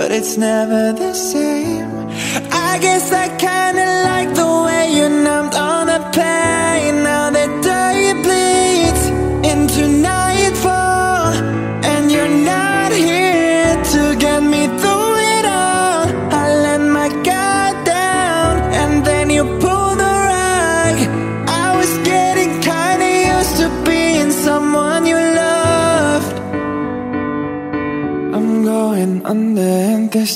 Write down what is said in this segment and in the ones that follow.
but it's never the same. I guess I kinda like the way you numbed on a pain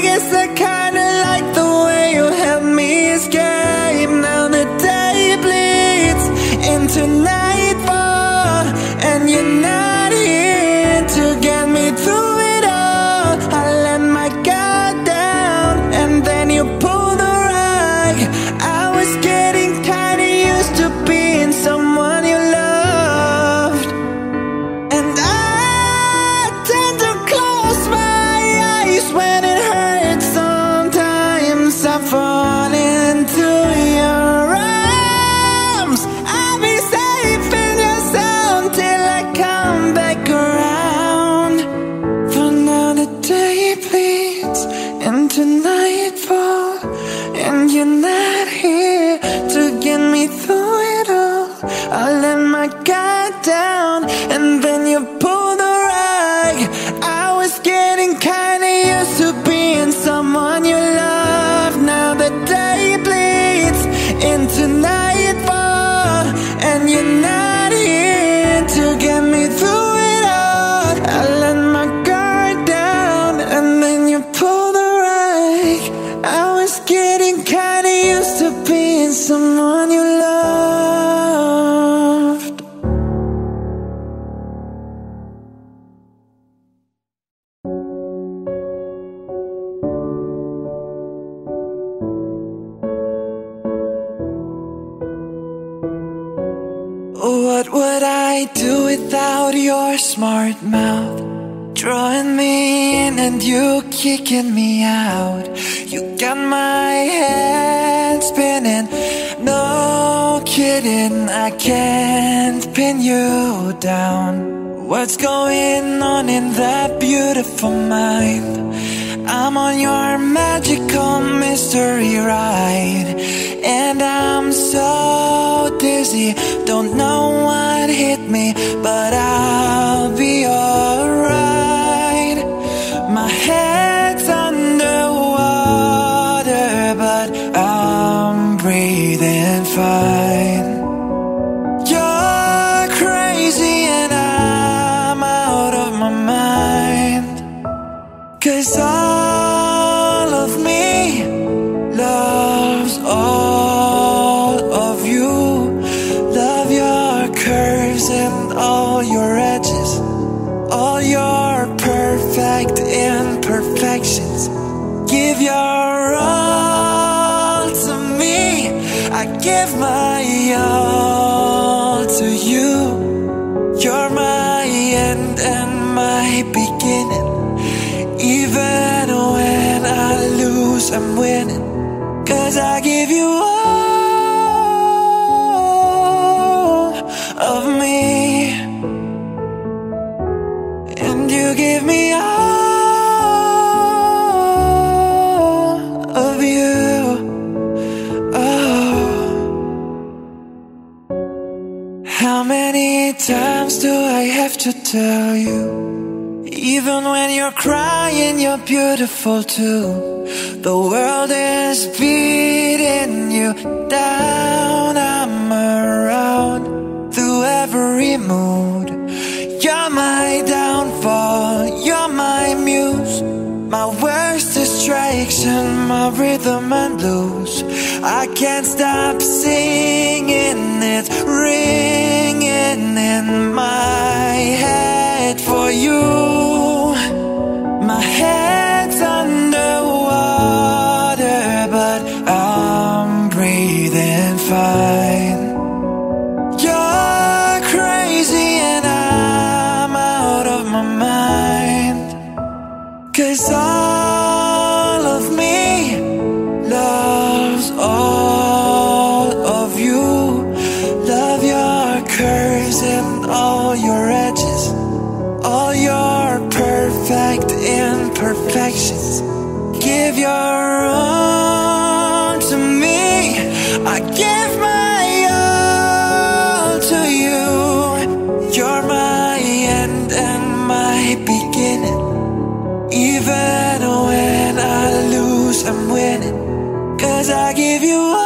I guess I kinda like the way you help me escape. Now the day bleeds into nightfall And you're not You're my end and my beginning. Even when I lose, I'm winning. Cause I give you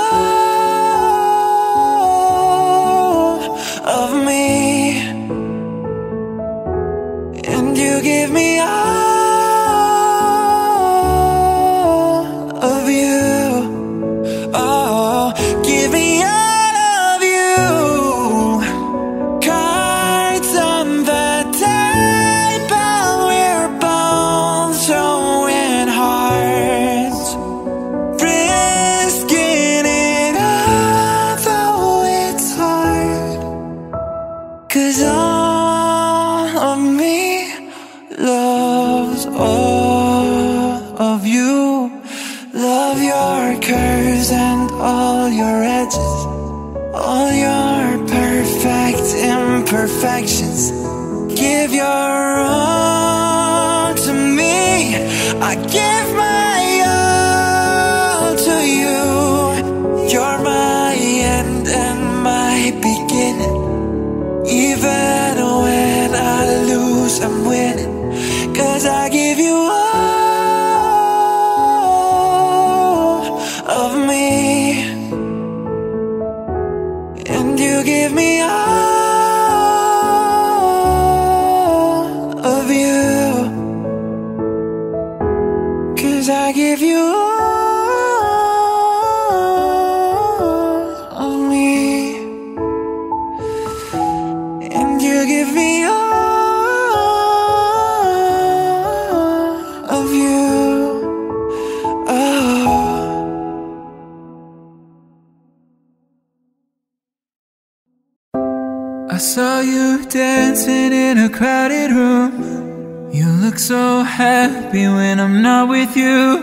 look so happy when I'm not with you.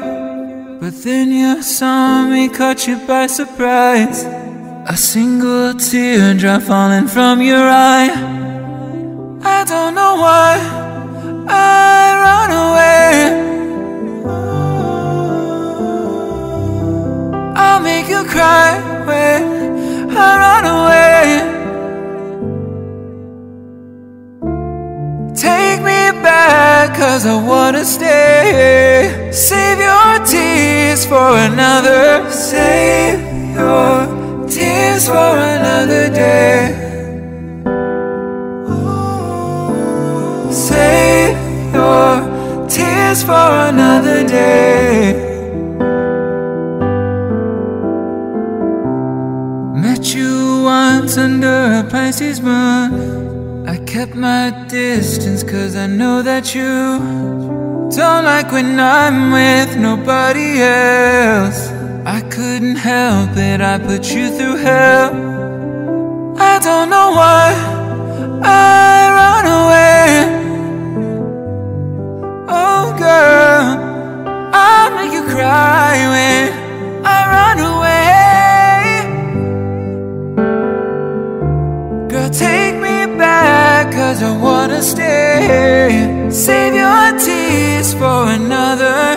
But then you saw me, caught you by surprise. A single teardrop falling from your eye. I don't know why I run away. Cause I wanna stay. Save your tears for another. Save your tears for another day. Save your tears for another day. Met you once under a Pisces moon. I kept my distance cause I know that you don't like when I'm with nobody else. I couldn't help it, I put you through hell. I don't know why I run away. Oh, girl, I'll make you cry when I run away. Cause I wanna stay. Save your tears for another.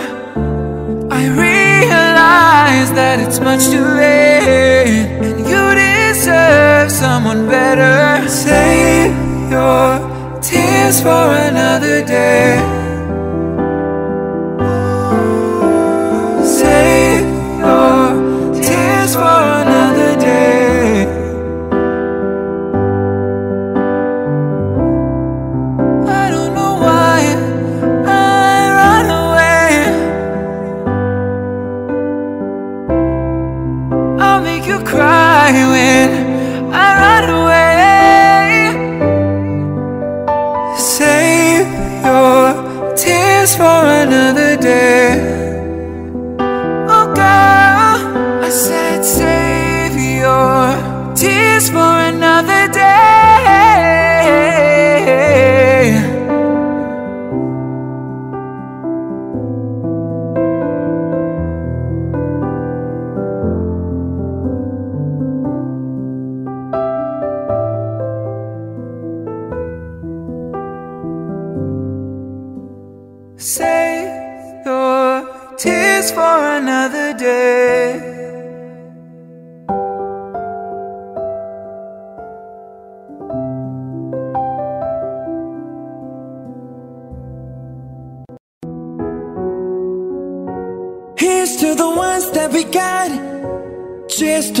I realize that it's much too late, and you deserve someone better. Save your tears for another day. make you cry when I run away. Save your tears for another day.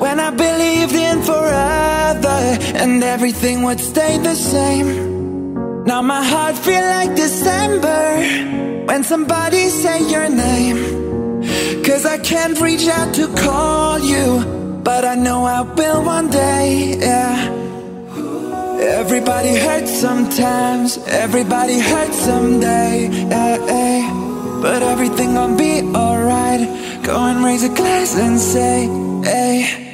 When I believed in forever and everything would stay the same. Now my heart feel like December when somebody say your name. Cause I can't reach out to call you, but I know I will one day, yeah. Everybody hurts sometimes, everybody hurts someday, yeah, yeah. But everything gon' be alright. Go and raise a glass and say, hey,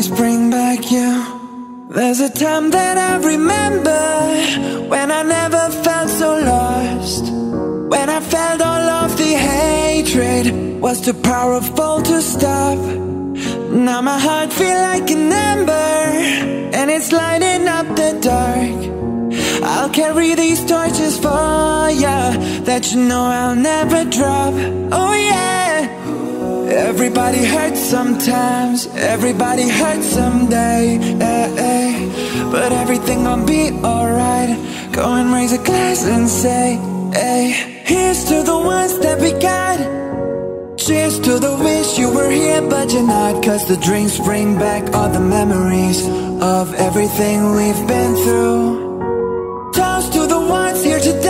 memories bring back you. There's a time that I remember When I never felt so lost. When I felt all of the hatred Was too powerful to stop. Now my heart feel like an ember And it's lighting up the dark. I'll carry these torches for ya That you know I'll never drop. Oh yeah Everybody hurts sometimes. Everybody hurts someday. Eh, eh. But everything gon' be alright. Go and raise a glass and say hey. Here's to the ones that we got. Cheers to the wish you were here but you're not. Cause the drinks bring back all the memories Of everything we've been through. Toast to the ones here today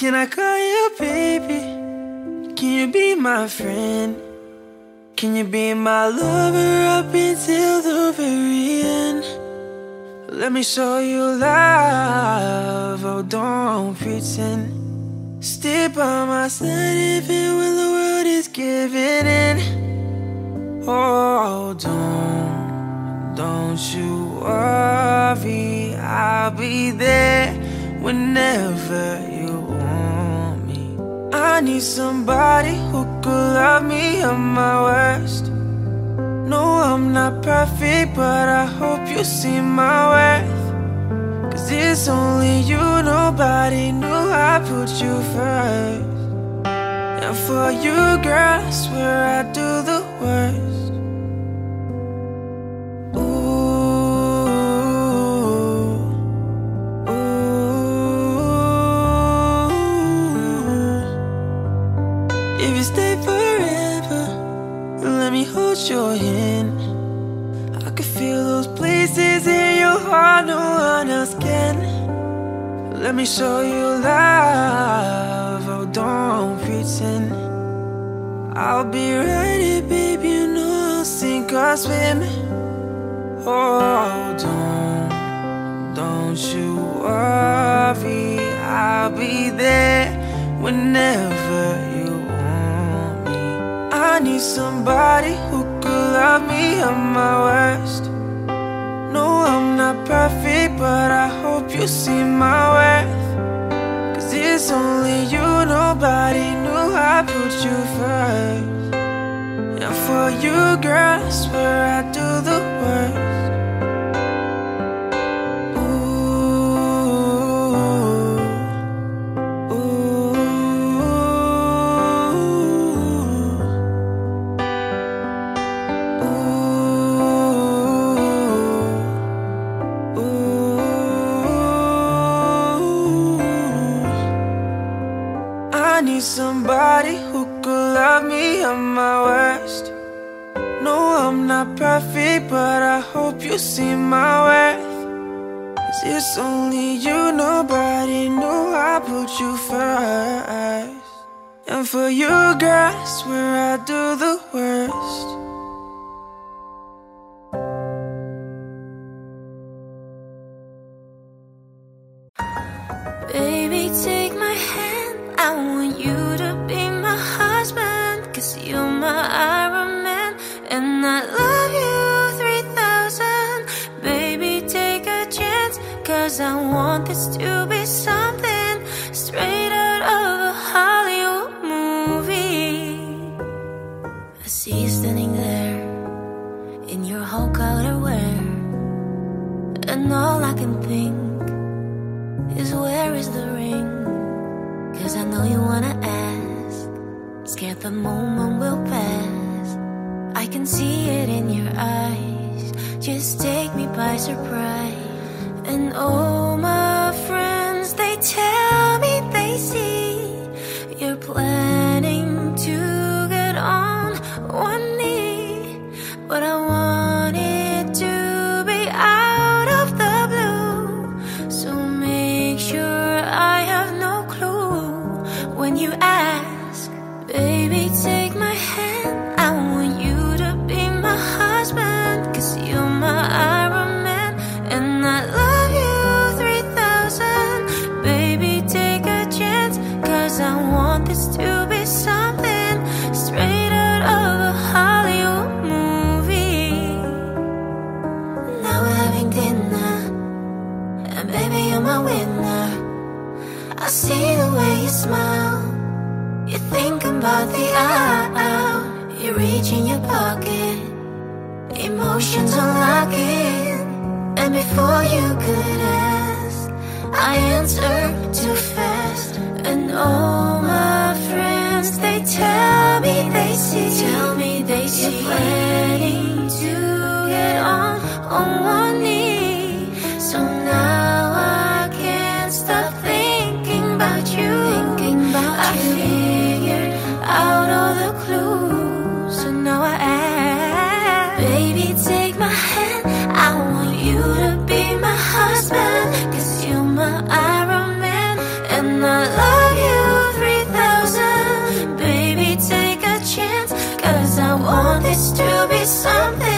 Can I call you baby? Can you be my friend? Can you be my lover up until the very end? Let me show you love, oh don't pretend Stay by my side even when the world is giving in Oh, don't, don't you worry, I'll be there whenever. I need somebody who could love me at my worst. No, I'm not perfect, but I hope you see my worth. Cause it's only you, nobody knew I put you first. And for you, girl, I swear I'd do the worst. Nobody who could love me at my worst. No, I'm not perfect, but I hope you see my worth. Cause it's only you, nobody knew I put you first. And for you, girl, I swear I'd do the worst. surprise and all. the out. Ah, ah, ah. You reach in your pocket, emotions unlocking. And before you could ask, I answered too fast. And all my friends, they tell me they see. Tell me they see. You're planning to get on on one knee. something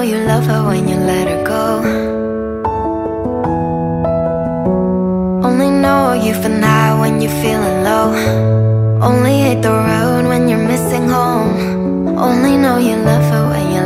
know you love her when you let her go. Only know you for now when you're feeling low. Only hate the road when you're missing home. Only know you love her when you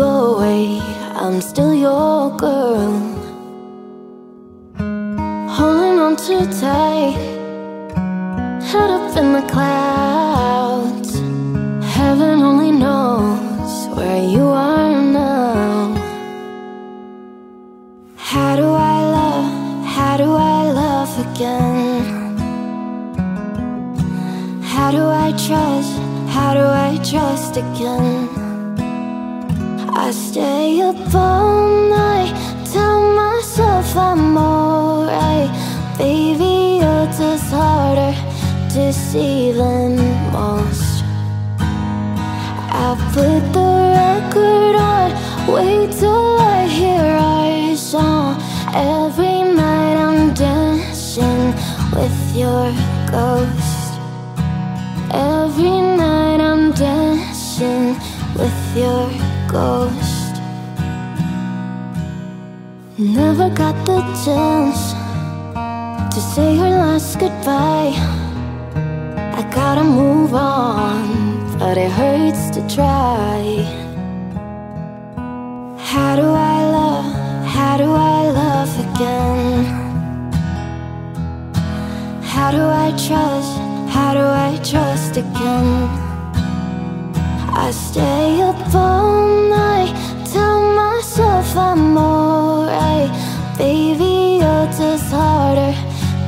go away? I'm still your girl. Holding on too tight, head up in the clouds. Heaven only knows where you are now. How do I love? How do I love again? How do I trust? How do I trust again? Chance to say your last goodbye. I gotta move on, but it hurts to try. How do I love? How do I love again? How do I trust? How do I trust again? I stay up all night, tell myself I'm alright.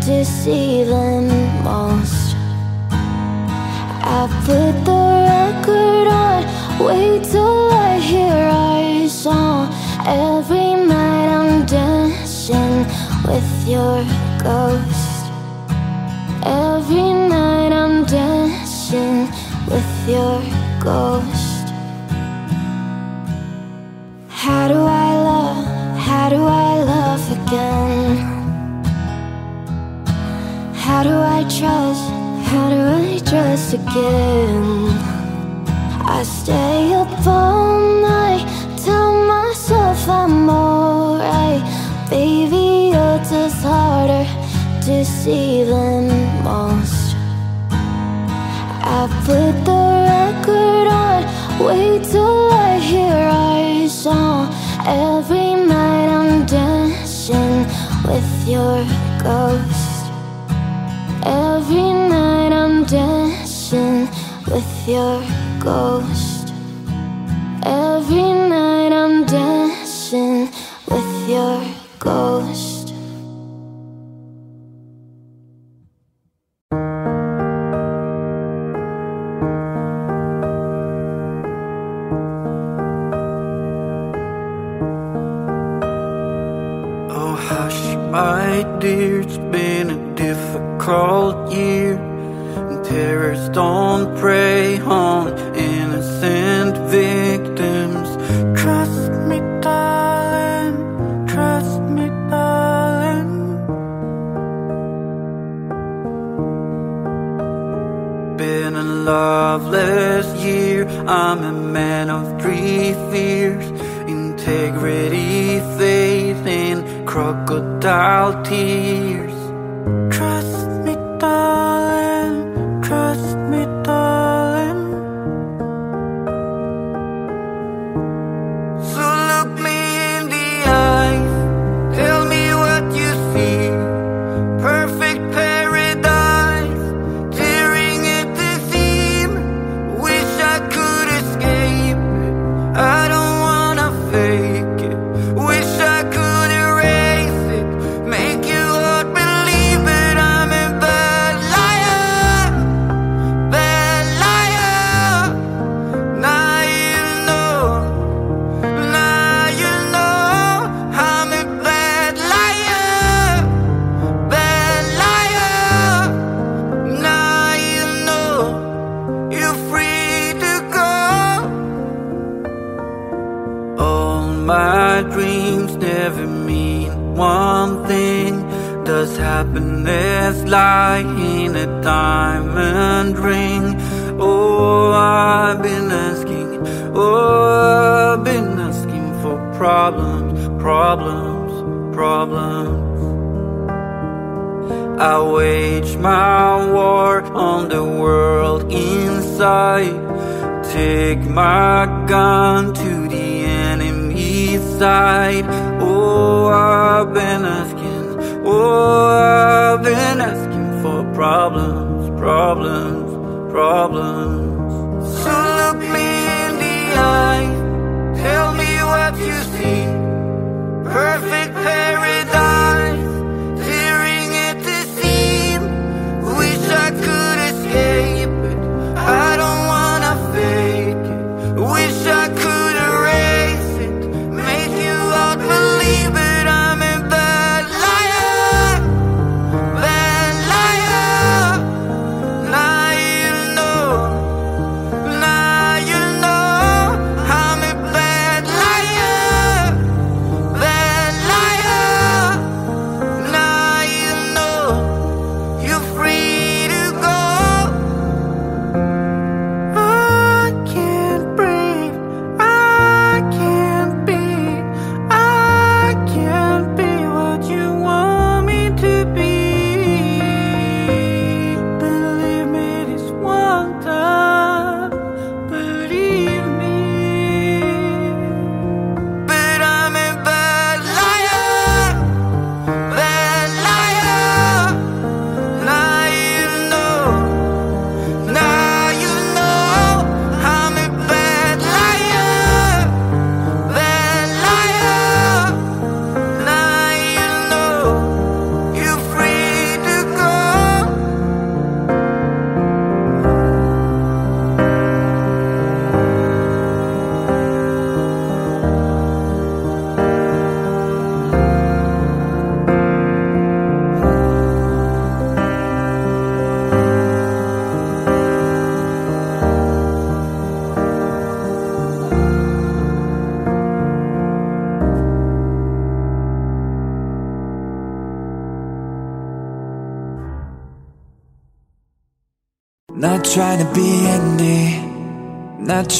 To see than most. I put the record on, wait till I hear our song. Every night I'm dancing with your ghost. Every night I'm dancing with your ghost. Trust? How do I trust again? I stay up all night, tell myself I'm alright. Baby, you're just harder to see than most. I put the record on, wait till I hear our song. Every night I'm dancing with your ghost. Your ghost. Loveless year. I'm a man of three fears integrity, faith, and crocodile tears. Diamond ring? Oh, I've been asking Oh, I've been asking for problems, problems, problems. I wage my war on the world inside. Take my gun to the enemy's side. Oh, I've been asking Oh, I've been asking for problems, problems, problems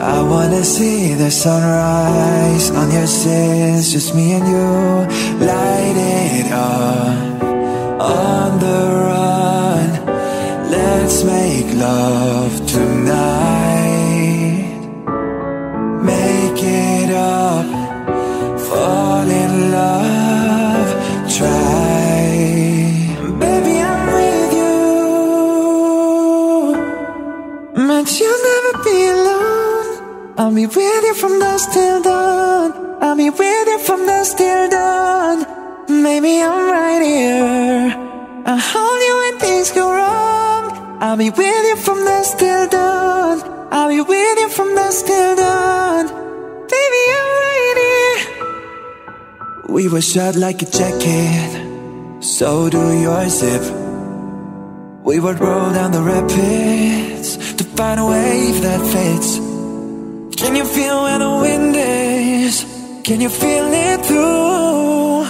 I wanna see the sunrise on your sins, just me and you. Light it up on the run. Let's make love tonight. Make it up, fall in love, I'll be with you from dusk till dawn. I'll be with you from dusk till dawn. Maybe I'm right here. I'll hold you when things go wrong. I'll be with you from dusk till dawn. I'll be with you from dusk till dawn. Baby, I'm right here. We were shot like a jacket. So do your zip. We would roll down the rapids to find a wave that fits. Can you feel where the wind is? Can you feel it through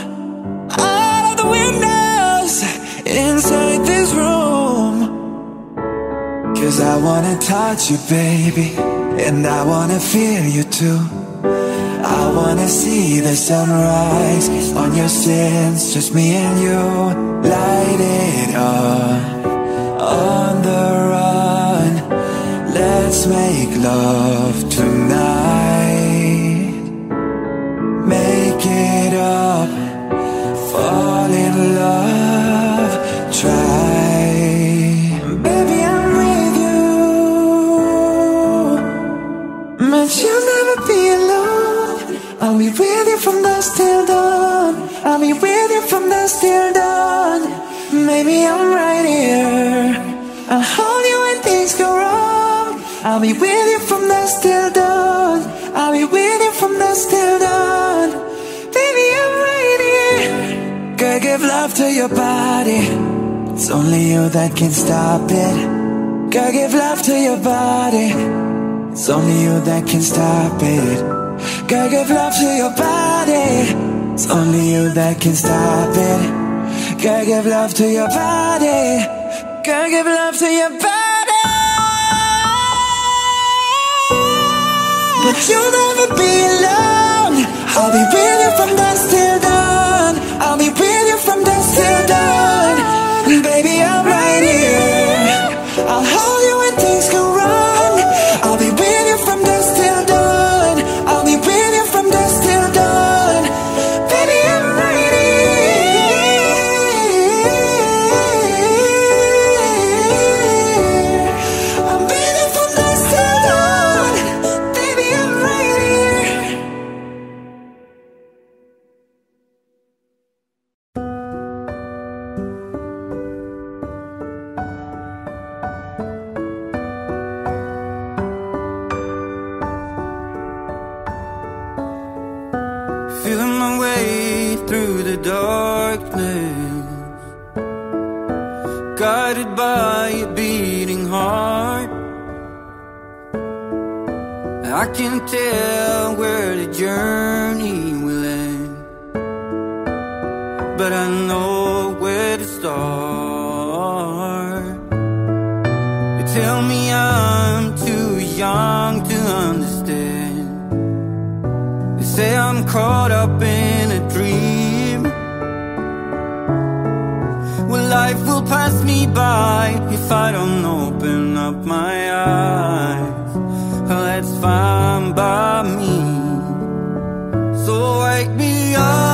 all of the windows inside this room? Cause I wanna touch you, baby, and I wanna feel you too. I wanna see the sunrise on your sins, just me and you. Light it up on the run. Let's make love tonight. Make it up, fall in love, try. Baby, I'm with you. But you'll never be alone. I'll be with you from dusk till dawn. I'll be with you from dusk till dawn. Maybe I'm right here. Hold you I'll be with you from dusk till dawn. I'll be with you from dusk till dawn. Baby, I'm right here. Girl, give love to your body. It's only you that can stop it. Girl, give love to your body. It's only you that can stop it. Girl, give love to your body. It's only you that can stop it. Girl, give love to your body. Girl, give love to your body. But you'll never be alone. I'll be with you from dusk till dawn. I'll be with you wake me up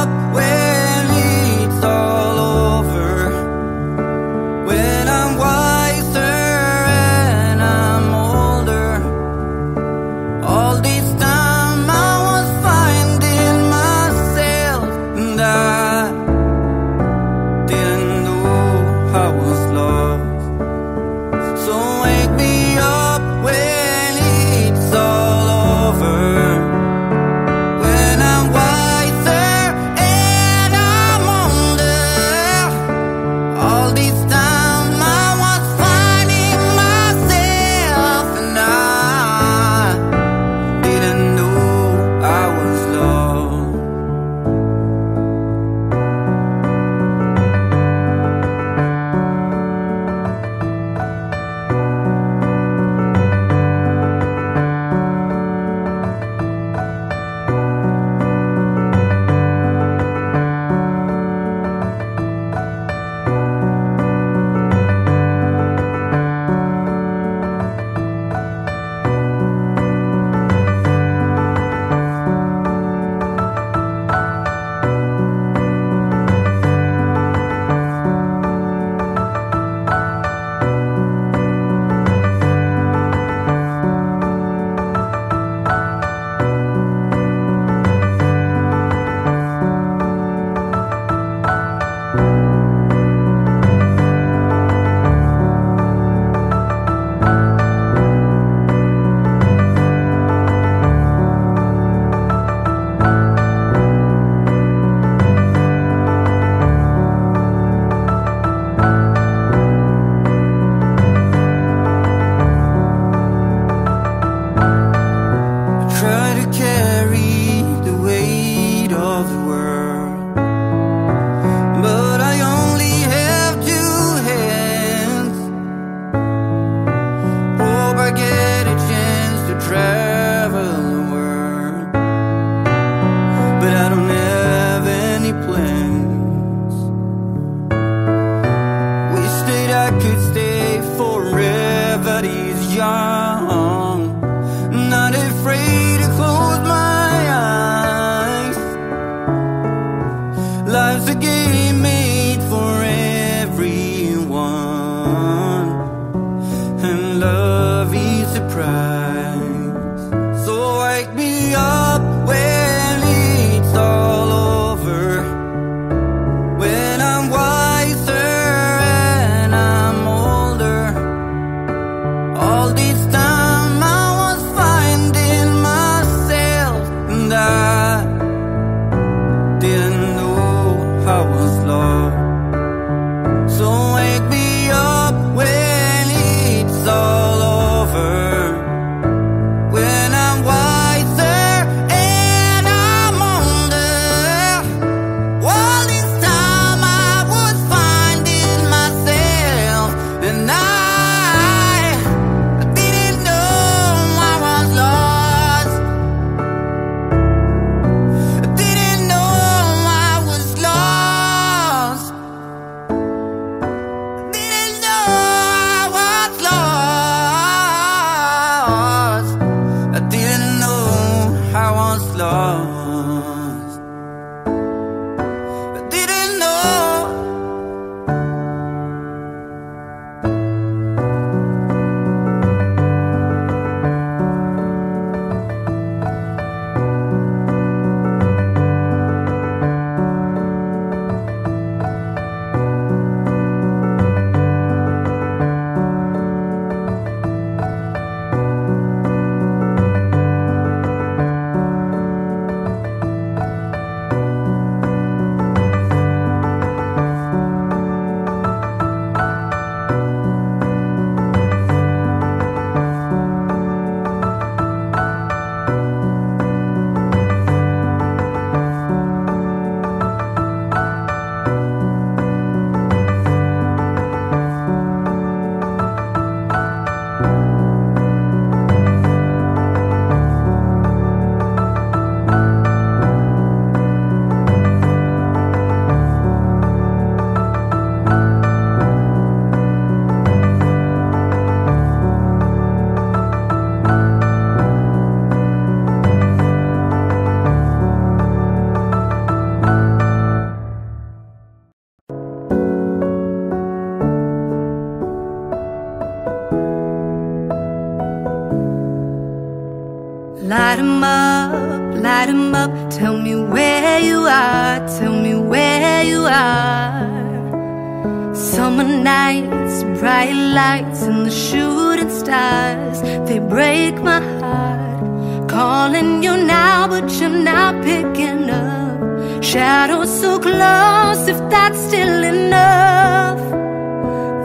lights, and the shooting stars, they break my heart. Calling you now, but you're not picking up. Shadows so close, if that's still enough.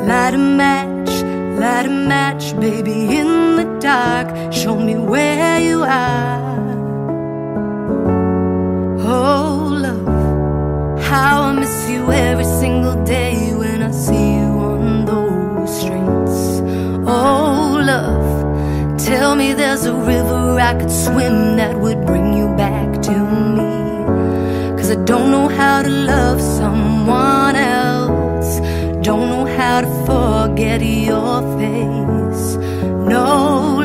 Light a match, light a match, baby, in the dark. Show me where you are. Oh, love, how I miss you tell me there's a river I could swim that would bring you back to me. Cause I don't know how to love someone else. Don't know how to forget your face. No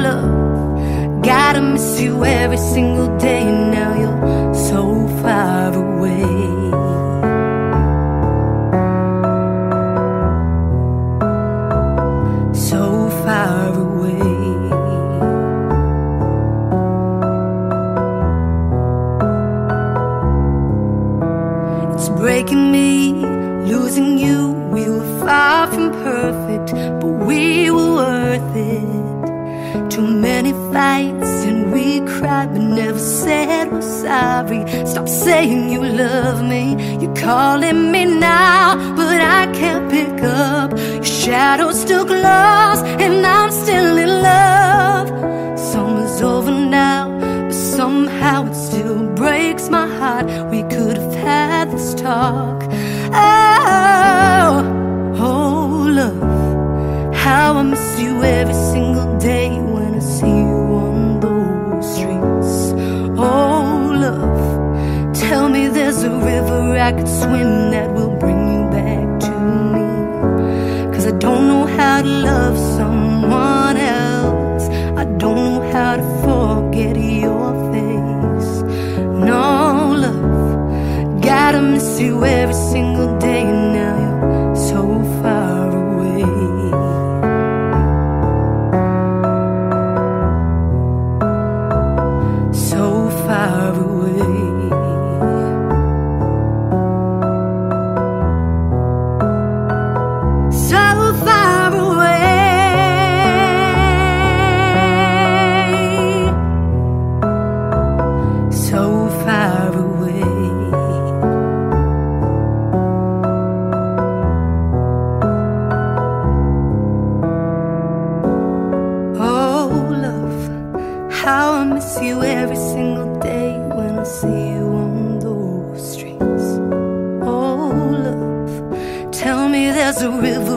love, gotta miss you every single day.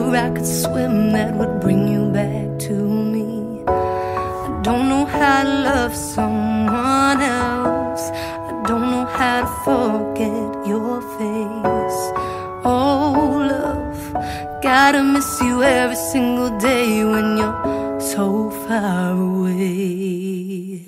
River I could swim that would bring you back to me. I don't know how to love someone else. I don't know how to forget your face. Oh, love, gotta miss you every single day when you're so far away.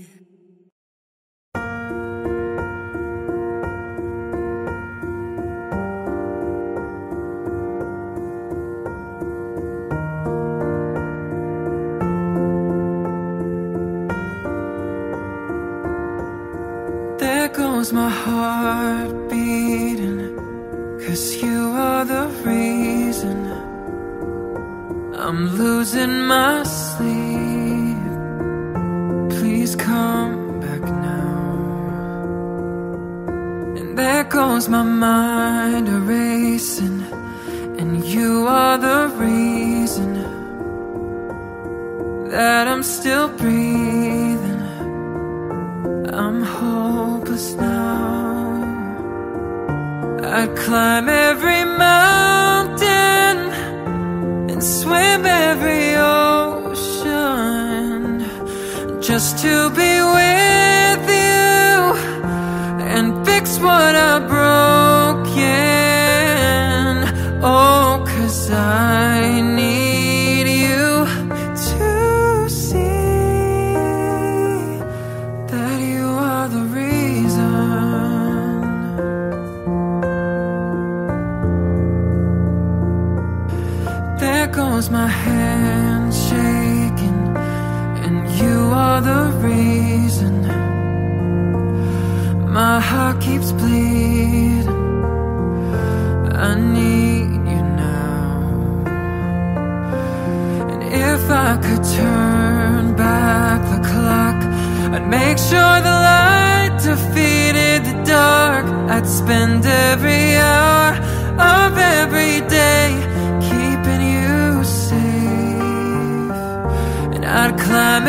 Goes my heart beating. Cause you are the reason I'm losing my sleep. Please come back now. And there goes my mind erasing. And you are the reason that I'm still breathing. I'm hopeless now. I'd climb every mountain and swim every ocean just to be with you and fix what I broken. Oh, cause I my heart keeps bleeding. I need you now. And if I could turn back the clock I'd make sure the light defeated the dark. I'd spend every hour of every day Keeping you safe. And I'd climb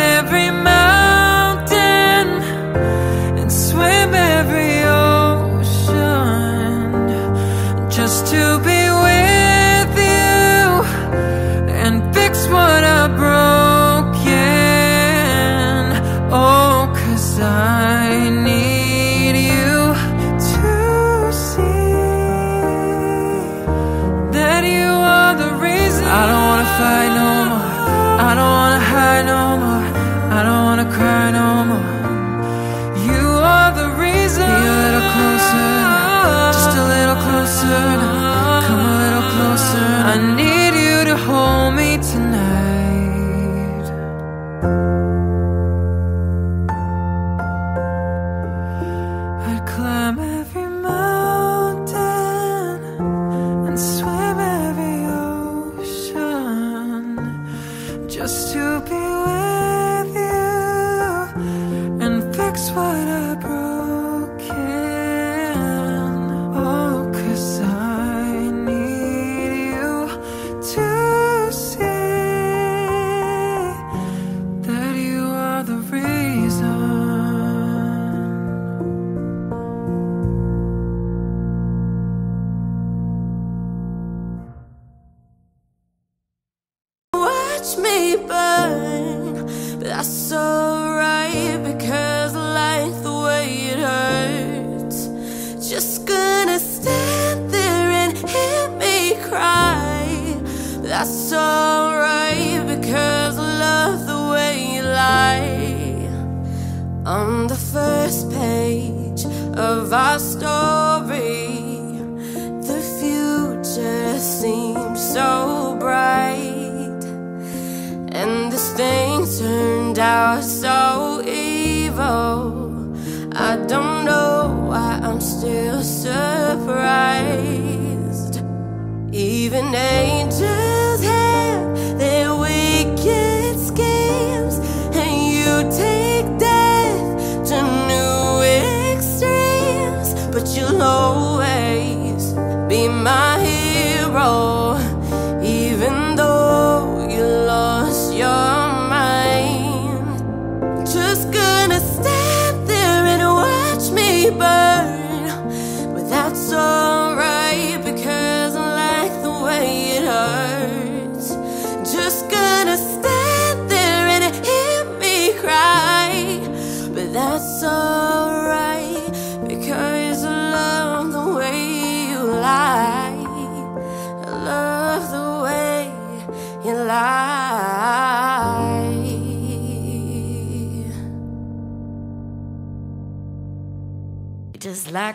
name.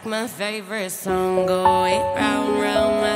my favorite song, go it round, round my